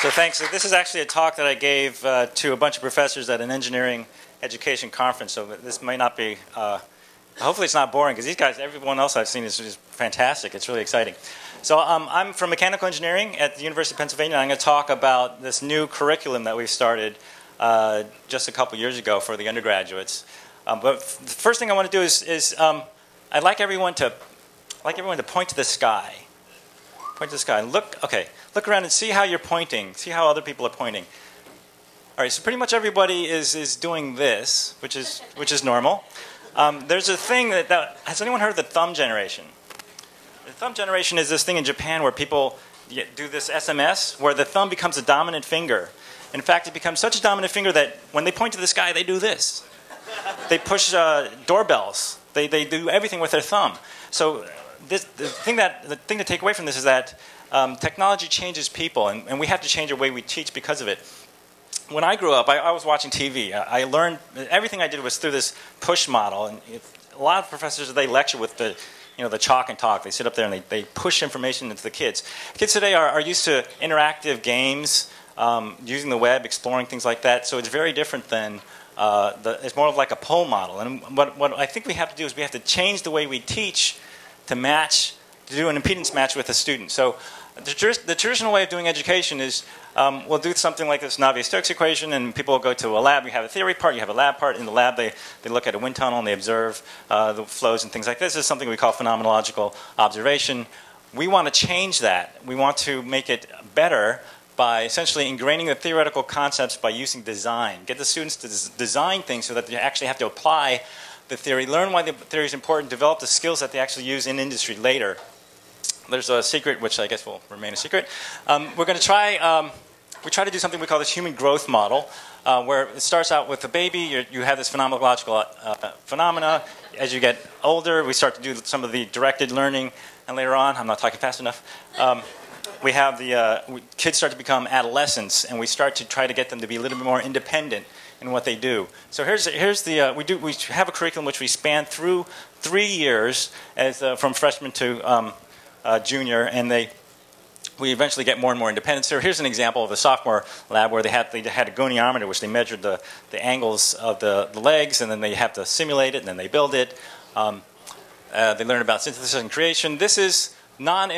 So thanks. So this is actually a talk that I gave uh, to a bunch of professors at an engineering education conference. So this might not be. Uh, hopefully, it's not boring because these guys, everyone else I've seen is just fantastic. It's really exciting. So um, I'm from mechanical engineering at the University of Pennsylvania. I'm going to talk about this new curriculum that we've started uh, just a couple years ago for the undergraduates. Um, but the first thing I want to do is, is um, I'd like everyone to I'd like everyone to point to the sky. Point to the sky and look. Okay, look around and see how you're pointing. See how other people are pointing. All right. So pretty much everybody is is doing this, which is which is normal. Um, there's a thing that, that has anyone heard of the thumb generation? The thumb generation is this thing in Japan where people do this SMS, where the thumb becomes a dominant finger. In fact, it becomes such a dominant finger that when they point to the sky, they do this. They push uh, doorbells. They, they do everything with their thumb. So this, the thing that the thing to take away from this is that um, technology changes people, and, and, we have to change the way we teach because of it. When I grew up, I, I was watching TV. I, I, learned everything I did was through this push model, and it, a lot of professors they lecture with the you know the chalk and talk. They sit up there and they, they push information into the kids. Kids today are, are used to interactive games, um, using the web, exploring things like that. So it's very different than uh, the, it's more of like a pole model. And what, what I think we have to do is we have to change the way we teach to match, to do an impedance match with a student. So the, the traditional way of doing education is um, we'll do something like this Navier-Stokes equation, and people will go to a lab. You have a theory part, you have a lab part. In the lab, they, they look at a wind tunnel and they observe uh, the flows and things like this. This is something we call phenomenological observation. We want to change that. We want to make it better by essentially ingraining the theoretical concepts by using design. Get the students to design things so that they actually have to apply the theory, learn why the theory is important, develop the skills that they actually use in industry later. There's a secret, which I guess will remain a secret. Um, we're going to try, um, we try to do something we call this human growth model, uh, where it starts out with a baby, you have this phenomenological uh, phenomena. As you get older, we start to do some of the directed learning, and later on, I'm not talking fast enough, um, we have the uh, kids start to become adolescents, and we start to try to get them to be a little bit more independent in what they do. So here's, here's the, uh, we, do, we have a curriculum which we span through three years as, uh, from freshman to um, uh, junior, and they, we eventually get more and more independent. So here's an example of a sophomore lab where they had, they had a goniometer, which they measured the, the angles of the, the legs, and then they have to simulate it, and then they build it. Um, uh, they learn about synthesis and creation. This is non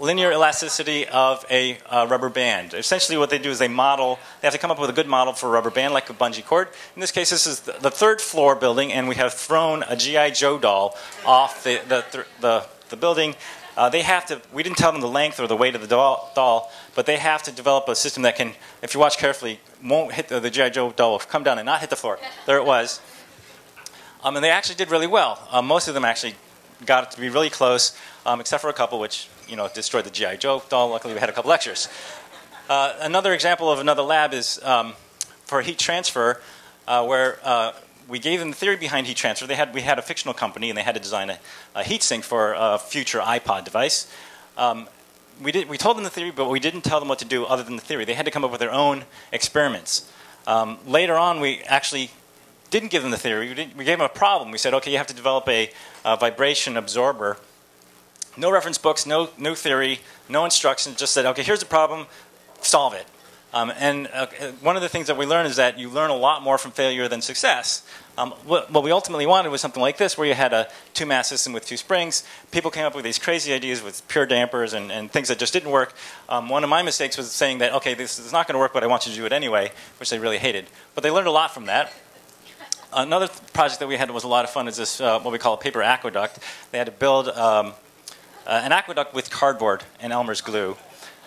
linear elasticity of a uh, rubber band. Essentially, what they do is they model, they have to come up with a good model for a rubber band, like a bungee cord. In this case, this is the, third floor building, and we have thrown a G.I. Joe doll off the, the, the, the building. Uh, they have to, we didn't tell them the length or the weight of the doll, doll, but they have to develop a system that can, if you watch carefully, won't hit the, the G.I. Joe doll, will come down and not hit the floor. There it was. Um, and they actually did really well. Um, most of them actually got it to be really close, um, except for a couple which you know destroyed the GI Joe doll. Luckily, we had a couple lectures. Uh, another example of another lab is um, for heat transfer, uh, where uh, we gave them the theory behind heat transfer. They had we had a fictional company, and they had to design a, a heat sink for a future iPod device. Um, we, did, we told them the theory, but we didn't tell them what to do other than the theory. They had to come up with their own experiments. Um, later on, we actually didn't give them the theory. We, we, gave them a problem. We said, okay, you have to develop a, a vibration absorber. No reference books, no, no theory, no instructions, just said, okay, here's the problem, solve it. Um, and uh, one of the things that we learn is that you learn a lot more from failure than success. Um, what, what, we ultimately wanted was something like this, where you had a two-mass system with two springs. People came up with these crazy ideas with pure dampers and, and things that just didn't work. Um, one of my mistakes was saying that, okay, this is not going to work, but I want you to do it anyway, which they really hated. But they learned a lot from that. Another project that we had was a lot of fun is this, uh, what we call a paper aqueduct. They had to build um, uh, an aqueduct with cardboard and Elmer's glue.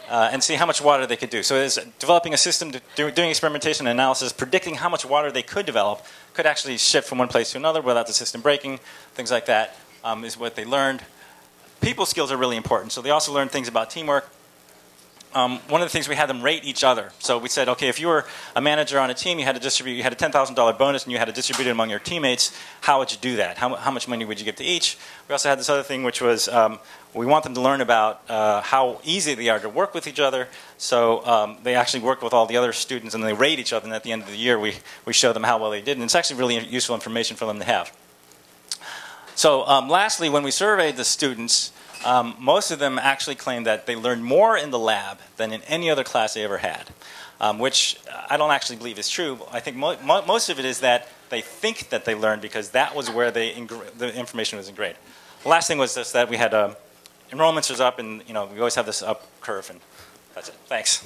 Uh, and see how much water they could do. So it's developing a system, do, doing experimentation and analysis, predicting how much water they could develop, could actually shift from one place to another without the system breaking, things like that um, is what they learned. People skills are really important. So they also learned things about teamwork, um, one of the things we had them rate each other. So we said, okay, if you were a manager on a team, you had to distribute, you had a $10,000 bonus and you had to distribute it among your teammates. How would you do that? How, how much money would you give to each? We also had this other thing, which was um, we want them to learn about uh, how easy they are to work with each other. So um, they actually work with all the other students and they rate each other. And at the end of the year, we, we show them how well they did. And it's actually really useful information for them to have. So um, lastly, when we surveyed the students, um, most of them actually claim that they learned more in the lab than in any other class they ever had, um, which I don't actually believe is true. I think mo- mo- most of it is that they think that they learned because that was where they the information was ingrained. The last thing was just that we had um, enrollments was up, and you know we always have this up curve, and that's it. Thanks.